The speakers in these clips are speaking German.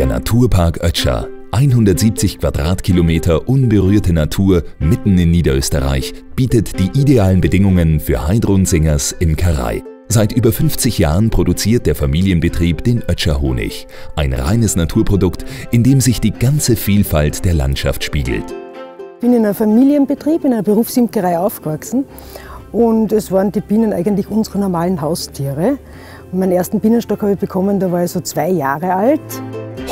Der Naturpark Ötscher. 170 Quadratkilometer unberührte Natur mitten in Niederösterreich bietet die idealen Bedingungen für Heidrun Singers Imkerei. Seit über 50 Jahren produziert der Familienbetrieb den Ötscher Honig, ein reines Naturprodukt, in dem sich die ganze Vielfalt der Landschaft spiegelt. Ich bin in einem Familienbetrieb, in einer Berufsimkerei aufgewachsen und es waren die Bienen eigentlich unsere normalen Haustiere. Und meinen ersten Bienenstock habe ich bekommen, da war ich so zwei Jahre alt.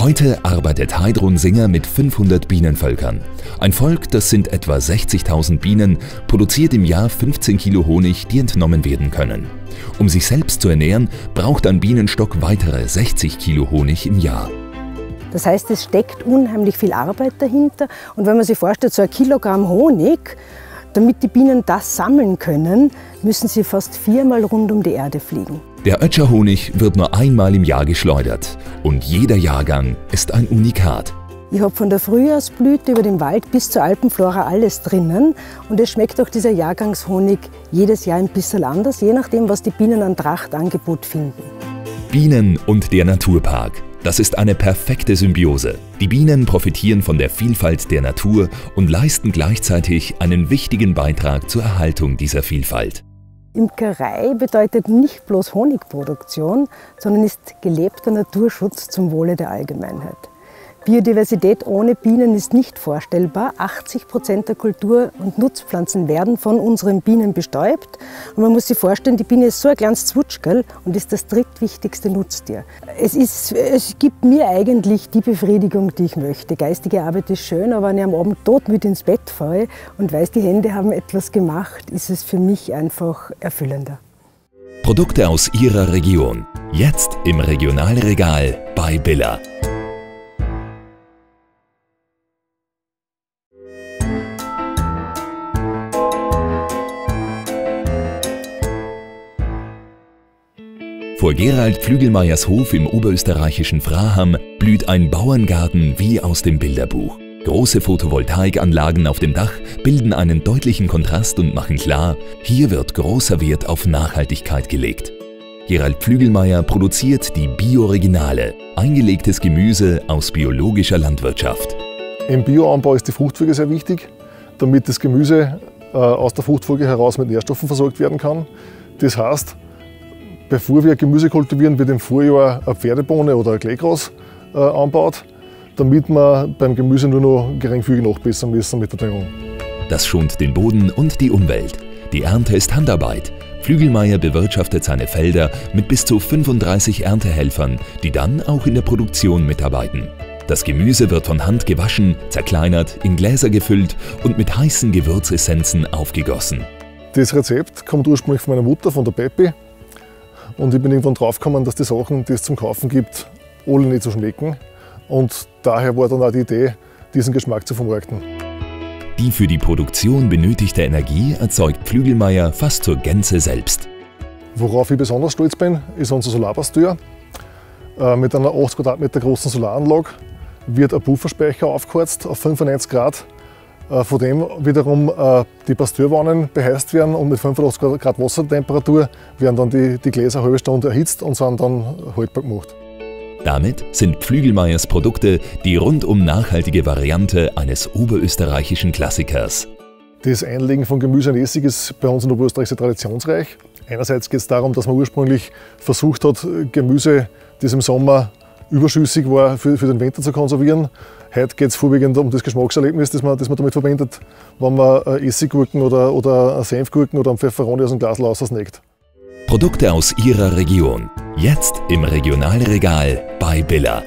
Heute arbeitet Heidrun Singer mit 500 Bienenvölkern. Ein Volk, das sind etwa 60.000 Bienen, produziert im Jahr 15 Kilo Honig, die entnommen werden können. Um sich selbst zu ernähren, braucht ein Bienenstock weitere 60 Kilo Honig im Jahr. Das heißt, es steckt unheimlich viel Arbeit dahinter. Und wenn man sich vorstellt, so ein Kilogramm Honig, damit die Bienen das sammeln können, müssen sie fast viermal rund um die Erde fliegen. Der Ötscher Honig wird nur einmal im Jahr geschleudert und jeder Jahrgang ist ein Unikat. Ich habe von der Frühjahrsblüte über den Wald bis zur Alpenflora alles drinnen und es schmeckt auch dieser Jahrgangshonig jedes Jahr ein bisschen anders, je nachdem, was die Bienen an Trachtangebot finden. Bienen und der Naturpark. Das ist eine perfekte Symbiose. Die Bienen profitieren von der Vielfalt der Natur und leisten gleichzeitig einen wichtigen Beitrag zur Erhaltung dieser Vielfalt. Imkerei bedeutet nicht bloß Honigproduktion, sondern ist gelebter Naturschutz zum Wohle der Allgemeinheit. Biodiversität ohne Bienen ist nicht vorstellbar. 80 Prozent der Kultur- und Nutzpflanzen werden von unseren Bienen bestäubt. Und man muss sich vorstellen, die Biene ist so ein kleines Zwutschgerl und ist das drittwichtigste Nutztier. Es, ist, es gibt mir eigentlich die Befriedigung, die ich möchte. Geistige Arbeit ist schön, aber wenn ich am Abend todmüde ins Bett falle und weiß, die Hände haben etwas gemacht, ist es für mich einfach erfüllender. Produkte aus Ihrer Region. Jetzt im Regionalregal bei Billa. Vor Gerald Flügelmeiers Hof im oberösterreichischen Fraham blüht ein Bauerngarten wie aus dem Bilderbuch. Große Photovoltaikanlagen auf dem Dach bilden einen deutlichen Kontrast und machen klar, hier wird großer Wert auf Nachhaltigkeit gelegt. Gerald Flügelmeier produziert die Bio-Originale, eingelegtes Gemüse aus biologischer Landwirtschaft. Im Bioanbau ist die Fruchtfolge sehr wichtig, damit das Gemüse äh, aus der Fruchtfolge heraus mit Nährstoffen versorgt werden kann. Das heißt, Bevor wir Gemüse kultivieren, wird im Vorjahr eine Pferdebohne oder ein Kleegras äh, anbaut, damit wir beim Gemüse nur noch geringfügig nachbessern müssen mit der Düngung. Das schont den Boden und die Umwelt. Die Ernte ist Handarbeit. Flügelmeier bewirtschaftet seine Felder mit bis zu 35 Erntehelfern, die dann auch in der Produktion mitarbeiten. Das Gemüse wird von Hand gewaschen, zerkleinert, in Gläser gefüllt und mit heißen Gewürzessenzen aufgegossen. Das Rezept kommt ursprünglich von meiner Mutter, von der Peppi. Und ich bin irgendwann draufgekommen, dass die Sachen, die es zum Kaufen gibt, alle nicht so schmecken. Und daher war dann auch die Idee, diesen Geschmack zu vermarkten. Die für die Produktion benötigte Energie erzeugt Flügelmeier fast zur Gänze selbst. Worauf ich besonders stolz bin, ist unser Solarbastür. Äh, mit einer 80 Quadratmeter großen Solaranlage wird ein Pufferspeicher aufgeheizt auf 95 Grad von dem wiederum äh, die Pasteurwannen beheizt werden und mit 85 Grad Wassertemperatur werden dann die, die Gläser eine halbe Stunde erhitzt und sind dann haltbar gemacht. Damit sind Pflügelmeiers Produkte die rundum nachhaltige Variante eines oberösterreichischen Klassikers. Das Einlegen von Gemüse und Essig ist bei uns in Oberösterreich sehr traditionsreich. Einerseits geht es darum, dass man ursprünglich versucht hat, Gemüse, das im Sommer überschüssig war, für, für den Winter zu konservieren. Heute geht es vorwiegend um das Geschmackserlebnis, das man, das man damit verbindet, wenn man Essiggurken oder, oder Senfgurken oder einen Pfefferoni aus dem Glas raussnackt. Produkte aus Ihrer Region. Jetzt im Regionalregal bei Billa.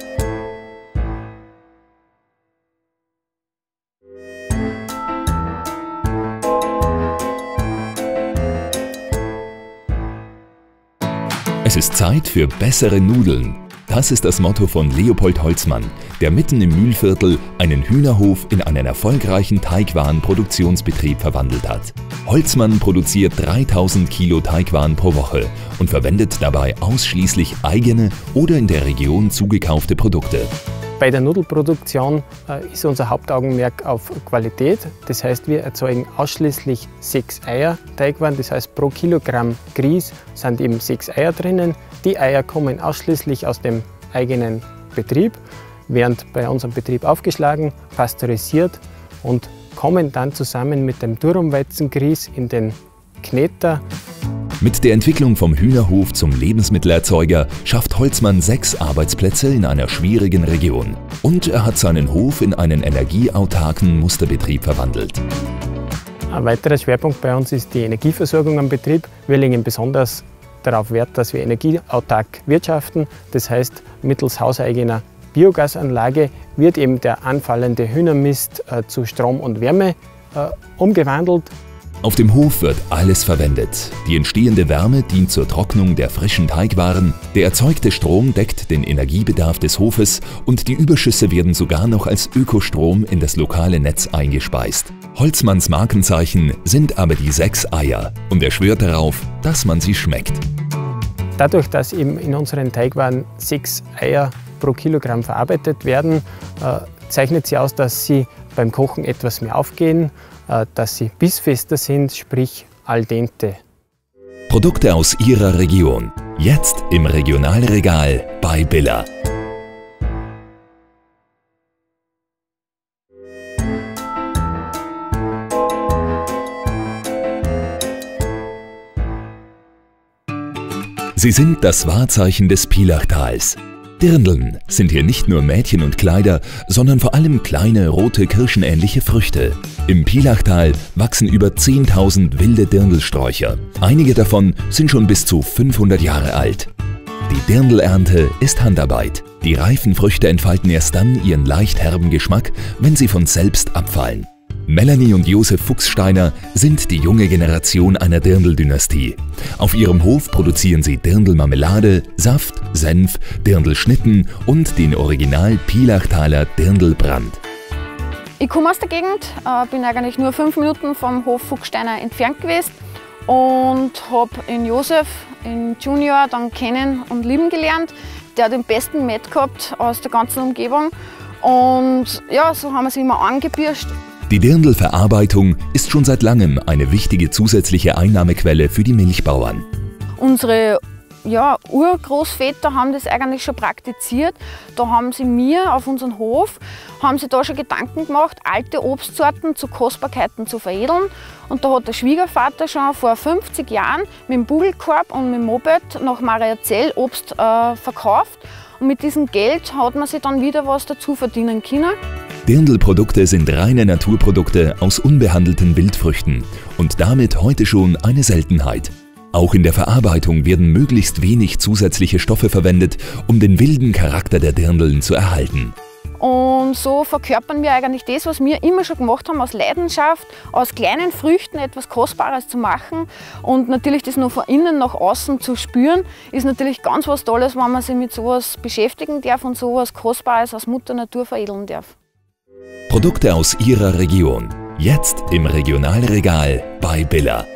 Es ist Zeit für bessere Nudeln. Das ist das Motto von Leopold Holzmann, der mitten im Mühlviertel einen Hühnerhof in einen erfolgreichen Teigwarenproduktionsbetrieb verwandelt hat. Holzmann produziert 3000 Kilo Teigwaren pro Woche und verwendet dabei ausschließlich eigene oder in der Region zugekaufte Produkte. Bei der Nudelproduktion äh, ist unser Hauptaugenmerk auf Qualität. Das heißt, wir erzeugen ausschließlich sechs Eier Teigwaren. Das heißt, pro Kilogramm Grieß sind eben sechs Eier drinnen. Die Eier kommen ausschließlich aus dem eigenen Betrieb. werden bei unserem Betrieb aufgeschlagen, pasteurisiert und kommen dann zusammen mit dem Durumweizengrieß in den Kneter. Mit der Entwicklung vom Hühnerhof zum Lebensmittelerzeuger schafft Holzmann sechs Arbeitsplätze in einer schwierigen Region. Und er hat seinen Hof in einen energieautarken Musterbetrieb verwandelt. Ein weiterer Schwerpunkt bei uns ist die Energieversorgung am Betrieb. Wir legen besonders darauf Wert, dass wir energieautark wirtschaften. Das heißt, mittels hauseigener Biogasanlage wird eben der anfallende Hühnermist äh, zu Strom und Wärme äh, umgewandelt. Auf dem Hof wird alles verwendet. Die entstehende Wärme dient zur Trocknung der frischen Teigwaren, der erzeugte Strom deckt den Energiebedarf des Hofes und die Überschüsse werden sogar noch als Ökostrom in das lokale Netz eingespeist. Holzmanns Markenzeichen sind aber die sechs Eier und er schwört darauf, dass man sie schmeckt. Dadurch, dass eben in unseren Teigwaren sechs Eier pro Kilogramm verarbeitet werden, äh, zeichnet sie aus, dass sie beim Kochen etwas mehr aufgehen, dass sie bissfester sind, sprich al dente. Produkte aus Ihrer Region. Jetzt im Regionalregal bei Billa. Sie sind das Wahrzeichen des Pilachtals. Dirndeln sind hier nicht nur Mädchen und Kleider, sondern vor allem kleine, rote, kirschenähnliche Früchte. Im Pilachtal wachsen über 10.000 wilde Dirndlsträucher. Einige davon sind schon bis zu 500 Jahre alt. Die Dirndlernte ist Handarbeit. Die reifen Früchte entfalten erst dann ihren leicht herben Geschmack, wenn sie von selbst abfallen. Melanie und Josef Fuchssteiner sind die junge Generation einer Dirndl-Dynastie. Auf ihrem Hof produzieren sie Dirndl-Marmelade, Saft, Senf, Dirndl-Schnitten und den Original Pilachtaler Dirndl-Brand. Ich komme aus der Gegend, äh, bin eigentlich nur fünf Minuten vom Hof Fuchssteiner entfernt gewesen und habe in Josef, in Junior, dann kennen und lieben gelernt. Der hat den besten Met gehabt aus der ganzen Umgebung und ja, so haben wir sich immer angepirscht. Die Dirndlverarbeitung ist schon seit langem eine wichtige zusätzliche Einnahmequelle für die Milchbauern. Unsere ja, Urgroßväter haben das eigentlich schon praktiziert. Da haben sie mir auf unserem Hof, haben sie da schon Gedanken gemacht, alte Obstsorten zu Kostbarkeiten zu veredeln. Und da hat der Schwiegervater schon vor 50 Jahren mit dem Bugelkorb und mit dem Moped nach Mariazell Obst äh, verkauft. Und mit diesem Geld hat man sich dann wieder was dazu verdienen können. Dirndl-Produkte sind reine Naturprodukte aus unbehandelten Wildfrüchten und damit heute schon eine Seltenheit. Auch in der Verarbeitung werden möglichst wenig zusätzliche Stoffe verwendet, um den wilden Charakter der Dirndln zu erhalten. Und so verkörpern wir eigentlich das, was wir immer schon gemacht haben, aus Leidenschaft, aus kleinen Früchten etwas Kostbares zu machen und natürlich das nur von innen nach außen zu spüren, ist natürlich ganz was Tolles, wenn man sich mit sowas beschäftigen darf und sowas Kostbares aus Mutter Natur veredeln darf. Produkte aus Ihrer Region. Jetzt im Regionalregal bei Billa.